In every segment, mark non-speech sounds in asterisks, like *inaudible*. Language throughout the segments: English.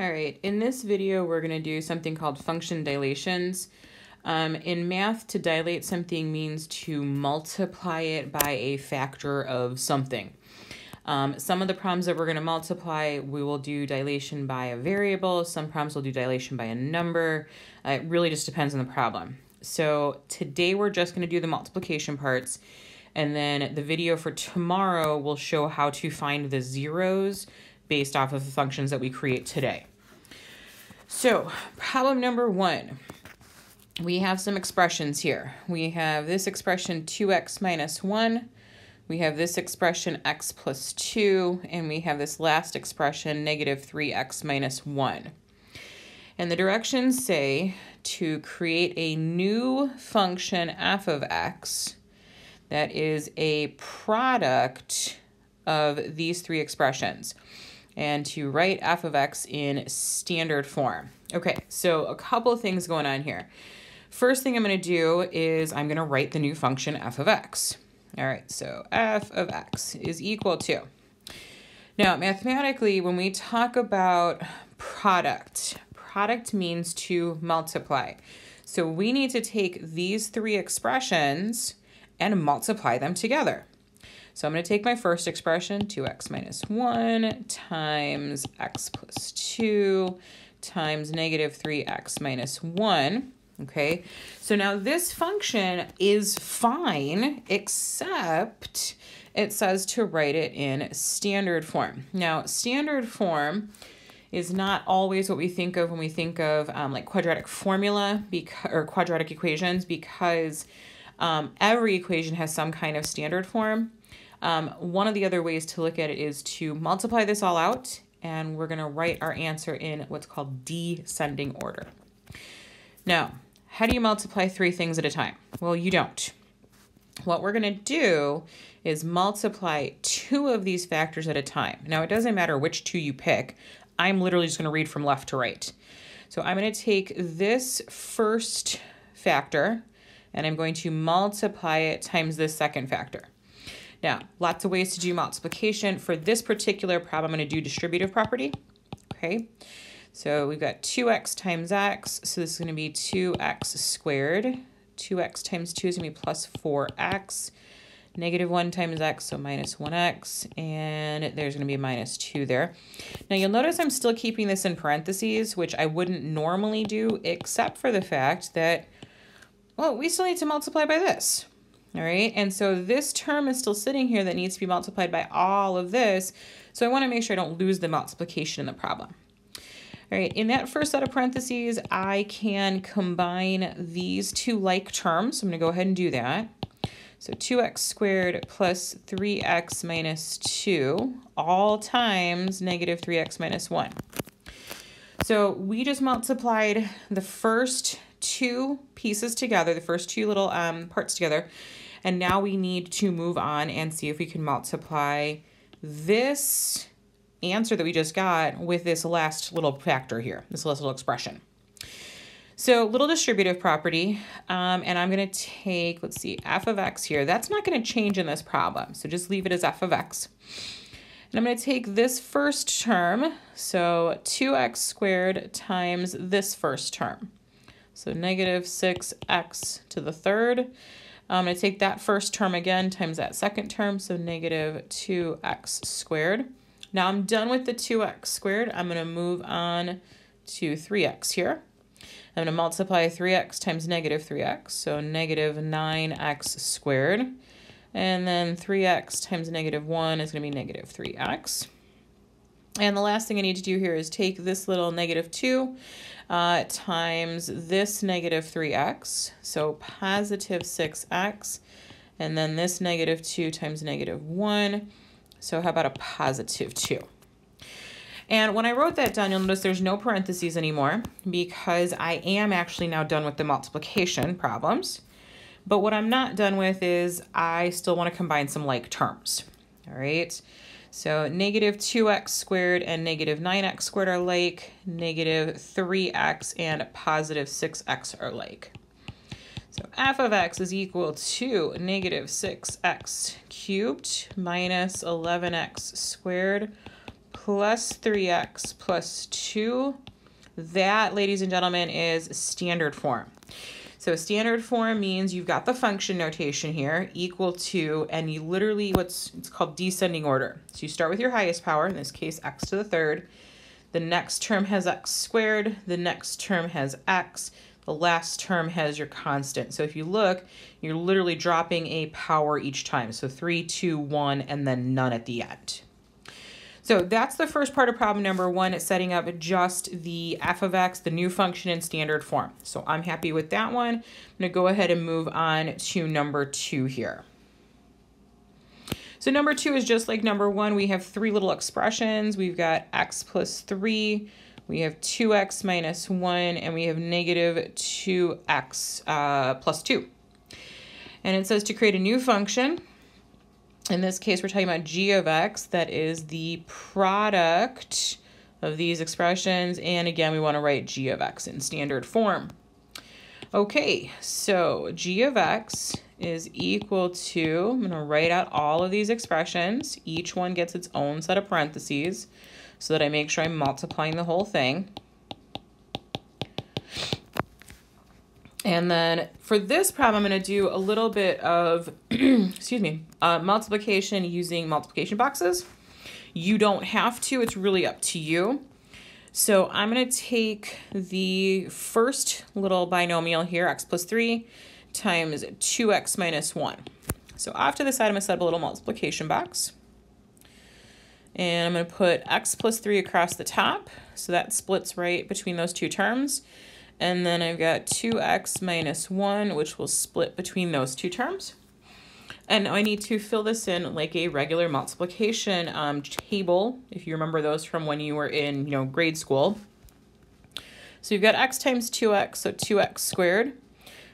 All right, in this video, we're to do something called function dilations. Um, in math, to dilate something means to multiply it by a factor of something. Um, some of the problems that we're to multiply, we will do dilation by a variable. Some problems will do dilation by a number. Uh, it really just depends on the problem. So today we're just to do the multiplication parts. And then the video for tomorrow will show how to find the zeros based off of the functions that we create today. So problem number one, we have some expressions here. We have this expression 2x minus 1, we have this expression x plus 2, and we have this last expression negative 3x minus 1. And the directions say to create a new function f of x that is a product of these three expressions and to write f of x in standard form. Okay, so a couple of things going on here. First thing I'm going to do is I'm going to write the new function f of x. All right, so f of x is equal to. Now, mathematically, when we talk about product, product means to multiply. So we need to take these three expressions and multiply them together. So I'm going to take my first expression, 2x minus 1 times x plus 2 times negative 3x minus 1. Okay, so now this function is fine, except it says to write it in standard form. Now, standard form is not always what we think of when we think of um, like quadratic formula or quadratic equations because um, every equation has some kind of standard form. Um, one of the other ways to look at it is to multiply this all out and we're going to write our answer in what's called descending order. Now, how do you multiply three things at a time? Well, you don't. What we're going to do is multiply two of these factors at a time. Now, it doesn't matter which two you pick. I'm literally just going to read from left to right. So I'm going to take this first factor and I'm going to multiply it times this second factor. Now, lots of ways to do multiplication. For this particular problem, I'm going to do distributive property. Okay, so we've got 2x times x, so this is going to be 2x squared. 2x times 2 is going to be plus 4x. Negative 1 times x, so minus 1x, and there's going to be a minus 2 there. Now you'll notice I'm still keeping this in parentheses, which I wouldn't normally do, except for the fact that, well, we still need to multiply by this, all right? And so this term is still sitting here that needs to be multiplied by all of this. So I want to make sure I don't lose the multiplication in the problem. All right, in that first set of parentheses, I can combine these two like terms. So I'm going to go ahead and do that. So 2x squared plus 3x minus 2 all times negative 3x minus 1. So we just multiplied the first two pieces together, the first two little um, parts together, and now we need to move on and see if we can multiply this answer that we just got with this last little factor here, this last little expression. So little distributive property, um, and I'm going to take, let's see, f of x here. That's not going to change in this problem, so just leave it as f of x. And I'm to take this first term, so 2x squared times this first term. So negative 6x to the third. I'm going to take that first term again times that second term, so negative 2x squared. Now I'm done with the 2x squared. I'm going to move on to 3x here. I'm going to multiply 3x times negative 3x, so negative 9x squared. And then 3x times negative 1 is going to be negative 3x. And the last thing I need to do here is take this little negative 2 uh, times this negative 3x, so positive 6x, and then this negative 2 times negative 1, so how about a positive 2? And when I wrote that down, you'll notice there's no parentheses anymore because I am actually now done with the multiplication problems. But what I'm not done with is I still want to combine some like terms. All right. So negative 2x squared and negative 9x squared are like, negative 3x and positive 6x are like. So f of x is equal to negative 6x cubed minus 11x squared plus 3x plus 2. That, ladies and gentlemen, is standard form. So standard form means you've got the function notation here equal to, and you literally, what's it's called descending order. So you start with your highest power, in this case, x to the third. The next term has x squared. The next term has x. The last term has your constant. So if you look, you're literally dropping a power each time. So three, two, one, and then none at the end. So that's the first part of problem number one. It's setting up just the f of x, the new function in standard form. So I'm happy with that one. I'm to go ahead and move on to number two here. So number two is just like number one. We have three little expressions. We've got x plus 3, we have 2x minus 1, and we have negative 2x uh, plus 2. And it says to create a new function in this case, we're talking about g of x, that is the product of these expressions. And again, we want to write g of x in standard form. Okay, so g of x is equal to, I'm going to write out all of these expressions. Each one gets its own set of parentheses so that I make sure I'm multiplying the whole thing. And then for this problem, I'm going to do a little bit of, *clears throat* excuse me, uh, multiplication using multiplication boxes. You don't have to, it's really up to you. So I'm going to take the first little binomial here, x plus 3 times 2x minus 1. So off to the side, I'm going to set up a little multiplication box. And I'm going to put x plus 3 across the top. So that splits right between those two terms. And then I've got 2x minus 1, which will split between those two terms. And I need to fill this in like a regular multiplication um, table, if you remember those from when you were in you know grade school. So you've got x times 2x, so 2x squared.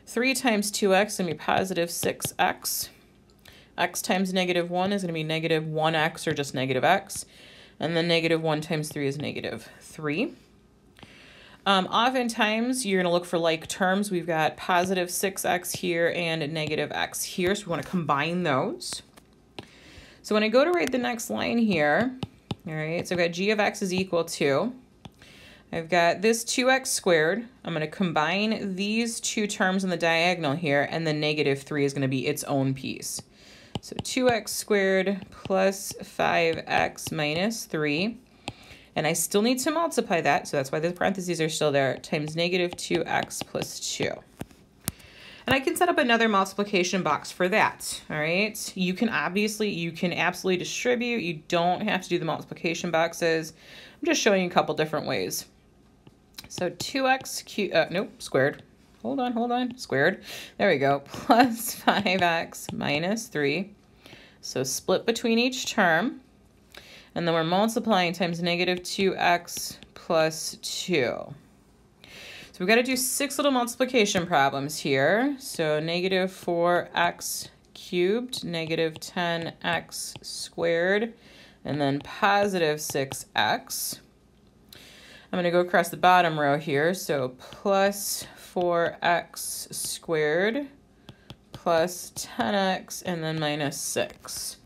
3 times 2x is going to be positive 6x. x times negative 1 is going to be negative 1x or just negative x. And then negative 1 times 3 is negative 3. Um, oftentimes, you're going to look for like terms. We've got positive 6x here and negative x here, so we want to combine those. So when I go to write the next line here, all right, so I've got g of x is equal to, I've got this 2x squared. I'm going to combine these two terms in the diagonal here, and the negative 3 is going to be its own piece. So 2x squared plus 5x minus 3 and I still need to multiply that, so that's why the parentheses are still there, times negative 2x plus 2. And I can set up another multiplication box for that, all right? You can obviously, you can absolutely distribute. You don't have to do the multiplication boxes. I'm just showing you a couple different ways. So 2x cubed, uh, nope, squared. Hold on, hold on, squared. There we go, *laughs* plus 5x minus 3. So split between each term. And then we're multiplying times negative 2x plus 2. So we've got to do six little multiplication problems here. So negative 4x cubed, negative 10x squared, and then positive 6x. I'm going to go across the bottom row here. So plus 4x squared plus 10x and then minus 6.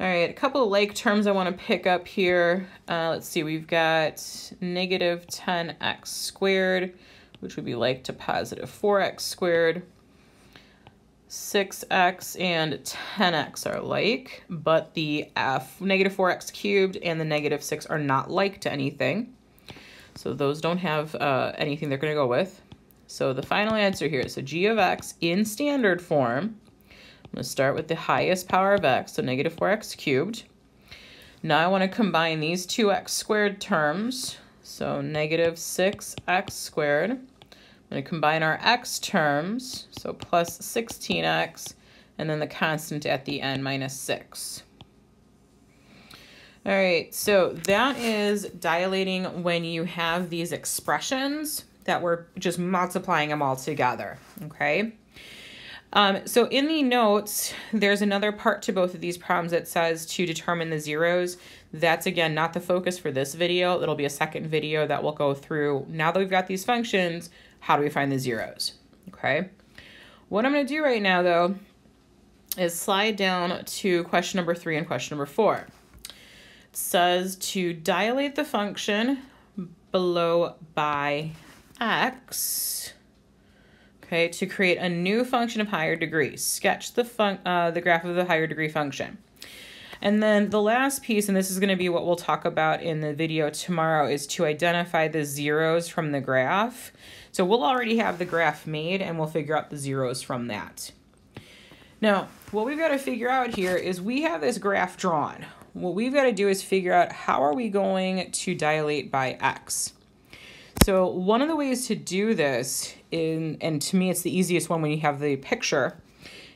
All right, a couple of like terms I want to pick up here. Uh, let's see, we've got negative 10x squared, which would be like to positive 4x squared. 6x and 10x are like, but the f negative 4x cubed and the negative 6 are not like to anything. So those don't have uh, anything they're going to go with. So the final answer here, so g of x in standard form I'm going to start with the highest power of x, so negative 4x cubed. Now I want to combine these two x squared terms, so negative 6x squared. I'm going to combine our x terms, so plus 16x, and then the constant at the end, minus 6. All right, so that is dilating when you have these expressions that we're just multiplying them all together, okay? Um, so in the notes, there's another part to both of these problems that says to determine the zeros. That's again not the focus for this video. It'll be a second video that will go through, now that we've got these functions, how do we find the zeros, okay? What I'm gonna do right now though, is slide down to question number three and question number four. says to dilate the function below by x, okay, to create a new function of higher degree. Sketch the, fun uh, the graph of the higher degree function. And then the last piece, and this is going to be what we'll talk about in the video tomorrow, is to identify the zeros from the graph. So we'll already have the graph made and we'll figure out the zeros from that. Now, what we've got to figure out here is we have this graph drawn. What we've got to do is figure out how are we going to dilate by x. So one of the ways to do this, in, and to me it's the easiest one when you have the picture,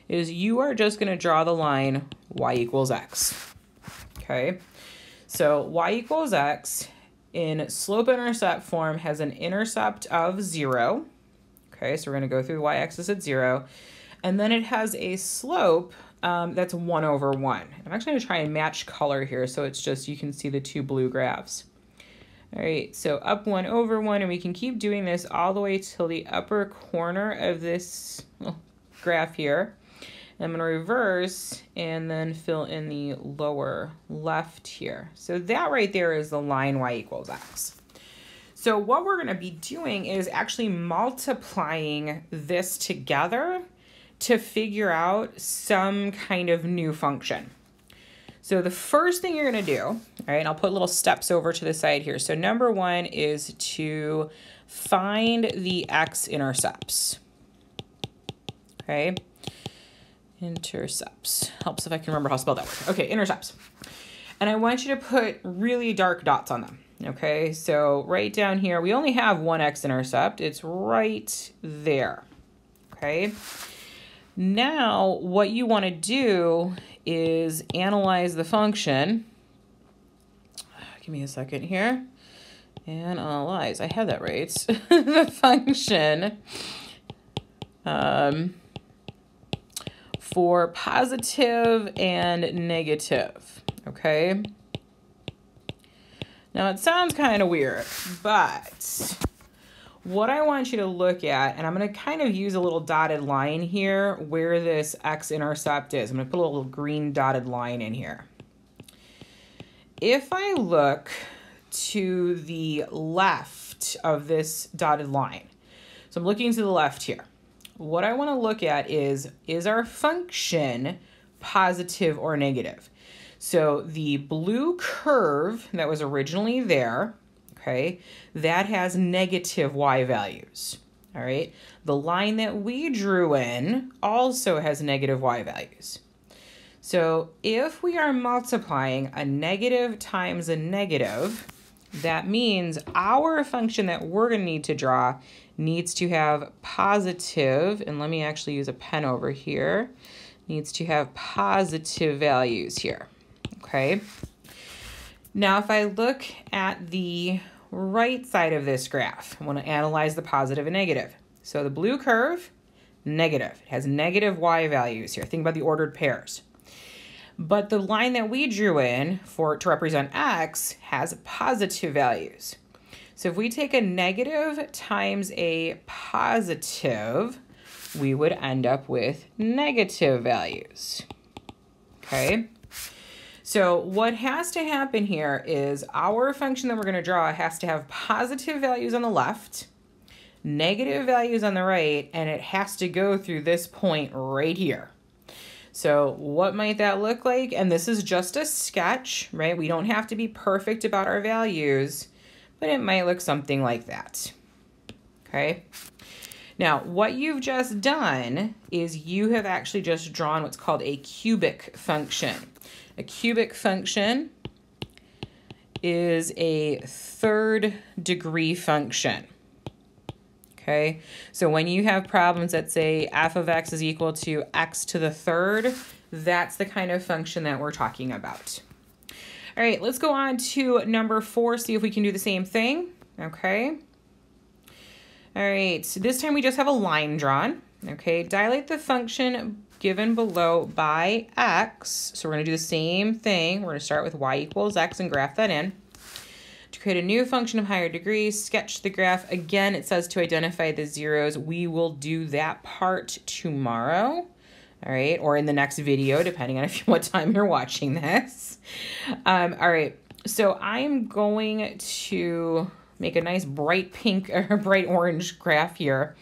is you are just going to draw the line y equals x. Okay, so y equals x in slope-intercept form has an intercept of 0. Okay, so we're going to go through the y-axis at 0. And then it has a slope um, that's 1 over 1. I'm actually going to try and match color here so it's just you can see the two blue graphs. All right, so up 1 over 1, and we can keep doing this all the way till the upper corner of this graph here. I'm to reverse and then fill in the lower left here. So that right there is the line y equals x. So what we're to be doing is actually multiplying this together to figure out some kind of new function. So the first thing you're going to do, all right, and I'll put little steps over to the side here. So number one is to find the x-intercepts. Okay intercepts. Helps if I can remember how to spell that word. Okay, intercepts. And I want you to put really dark dots on them. Okay, so right down here, we only have one x-intercept. It's right there. Okay. Now, what you want to do is analyze the function. Give me a second here. And analyze. I had that right. *laughs* the function. Um, for positive and negative, okay? Now it sounds kind of weird, but what I want you to look at, and I'm going to kind of use a little dotted line here where this x-intercept is. I'm going to put a little green dotted line in here. If I look to the left of this dotted line, so I'm looking to the left here, what I want to look at is, is our function positive or negative? So the blue curve that was originally there, okay, that has negative y values, all right? The line that we drew in also has negative y values. So if we are multiplying a negative times a negative, that means our function that we're going to need to draw needs to have positive, and let me actually use a pen over here, needs to have positive values here, okay? Now, if I look at the right side of this graph, I want to analyze the positive and negative. So the blue curve, negative. It has negative y values here. Think about the ordered pairs. But the line that we drew in for to represent x has positive values. So if we take a negative times a positive, we would end up with negative values. Okay? So what has to happen here is our function that we're going to draw has to have positive values on the left, negative values on the right, and it has to go through this point right here. So what might that look like? And this is just a sketch, right? We don't have to be perfect about our values but it might look something like that. Okay. Now, what you've just done is you have actually just drawn what's called a cubic function. A cubic function is a third degree function. Okay, so when you have problems that say f of x is equal to x to the third, that's the kind of function that we're talking about. All right, let's go on to number four, see if we can do the same thing. Okay. All right, so this time we just have a line drawn. Okay, dilate the function given below by x. So we're going to do the same thing. We're going to start with y equals x and graph that in. To create a new function of higher degree, sketch the graph. Again, it says to identify the zeros. We will do that part tomorrow all right, or in the next video, depending on if *laughs* what time you're watching this. Um, all right, so I'm going to make a nice bright pink *laughs* or bright orange graph here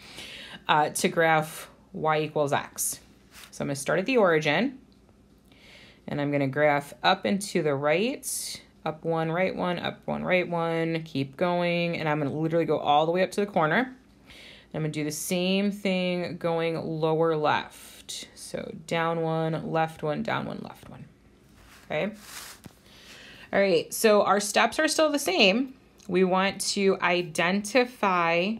uh, to graph y equals x. So I'm going to start at the origin and I'm going to graph up and to the right, up one, right one, up one, right one, keep going, and I'm going to literally go all the way up to the corner. I'm going to do the same thing going lower left. So down one, left one, down one, left one. Okay. All right, so our steps are still the same. We want to identify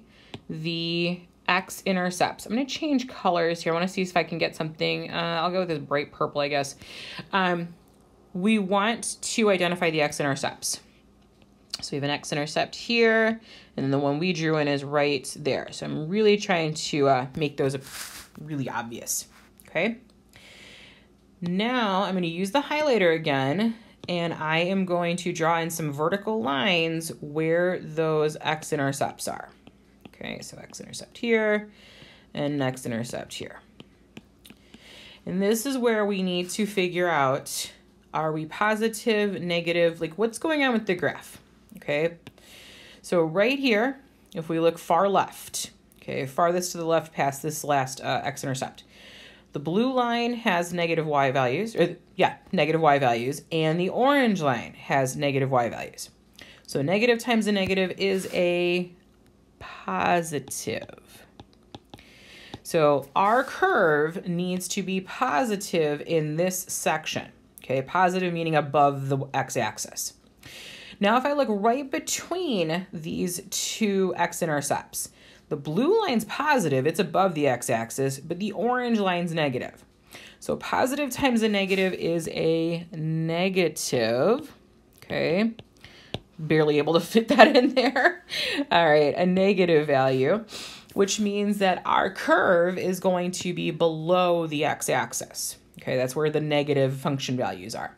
the x-intercepts. I'm going to change colors here. I want to see if I can get something. Uh, I'll go with this bright purple, I guess. Um, we want to identify the x-intercepts. So we have an x-intercept here, and then the one we drew in is right there. So I'm really trying to uh, make those really obvious, okay? Now I'm going to use the highlighter again, and I am going to draw in some vertical lines where those x-intercepts are. Okay, so x-intercept here and x-intercept here. And this is where we need to figure out, are we positive, negative, like what's going on with the graph, okay? So right here, if we look far left, okay, farthest to the left past this last uh, x-intercept, the blue line has negative y values, or yeah, negative y values, and the orange line has negative y values. So negative times a negative is a positive. So our curve needs to be positive in this section. Okay, positive meaning above the x-axis. Now if I look right between these two x-intercepts, the blue line's positive, it's above the x-axis, but the orange line's negative. So positive times a negative is a negative, okay? Barely able to *laughs* fit that in there. All right, a negative value, which means that our curve is going to be below the x-axis. Okay, that's where the negative function values are.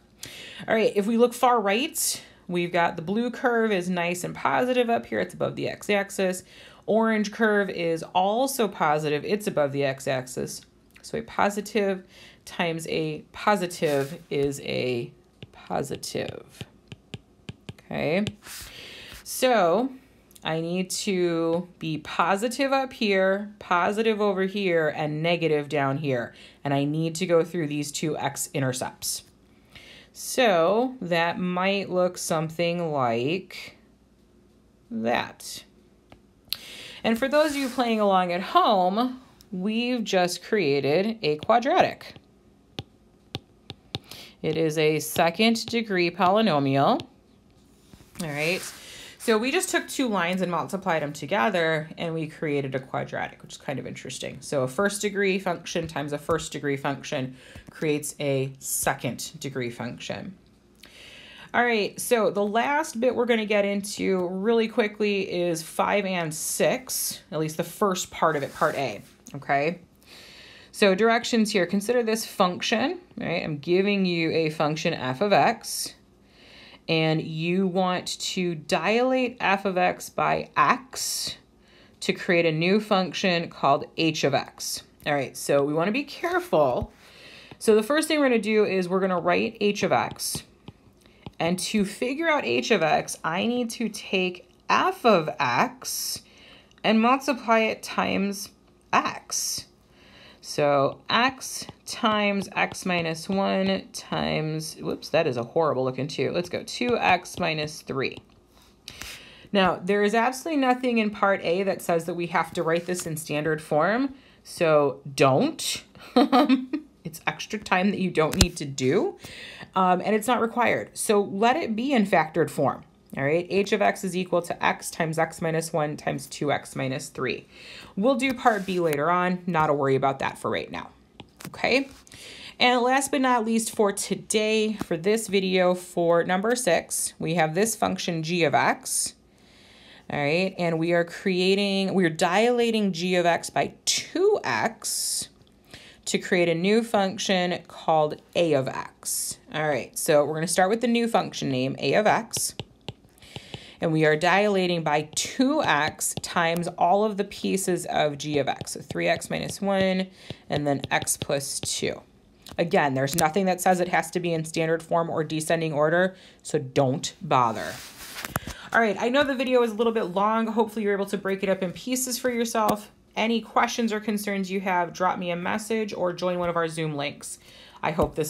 All right, if we look far right, we've got the blue curve is nice and positive up here. It's above the x-axis. Orange curve is also positive. It's above the x-axis. So a positive times a positive is a positive. Okay, so I need to be positive up here, positive over here, and negative down here. And I need to go through these two x-intercepts. So that might look something like that. And for those of you playing along at home, we've just created a quadratic. It is a second degree polynomial. All right. So we just took two lines and multiplied them together and we created a quadratic, which is kind of interesting. So a first degree function times a first degree function creates a second degree function. All right, so the last bit we're going to get into really quickly is 5 and 6, at least the first part of it, part A, okay? So directions here, consider this function, right? I'm giving you a function f of x and you want to dilate f of x by x to create a new function called h of x. All right, so we want to be careful. So the first thing we're going to do is we're going to write h of x. And to figure out h of x, I need to take f of x and multiply it times x. So x times x minus 1 times, whoops, that is a horrible looking 2. Let's go 2x minus 3. Now, there is absolutely nothing in part A that says that we have to write this in standard form, so don't. *laughs* it's extra time that you don't need to do, um, and it's not required. So let it be in factored form. All right, h of x is equal to x times x minus 1 times 2x minus 3. We'll do part b later on, not to worry about that for right now. Okay, and last but not least for today, for this video, for number 6, we have this function g of x. All right, and we are creating, we're dilating g of x by 2x to create a new function called a of x. All right, so we're going to start with the new function name, a of x and we are dilating by 2x times all of the pieces of g of x. So 3x minus 1 and then x plus 2. Again, there's nothing that says it has to be in standard form or descending order, so don't bother. All right, I know the video is a little bit long. Hopefully you're able to break it up in pieces for yourself. Any questions or concerns you have, drop me a message or join one of our Zoom links. I hope this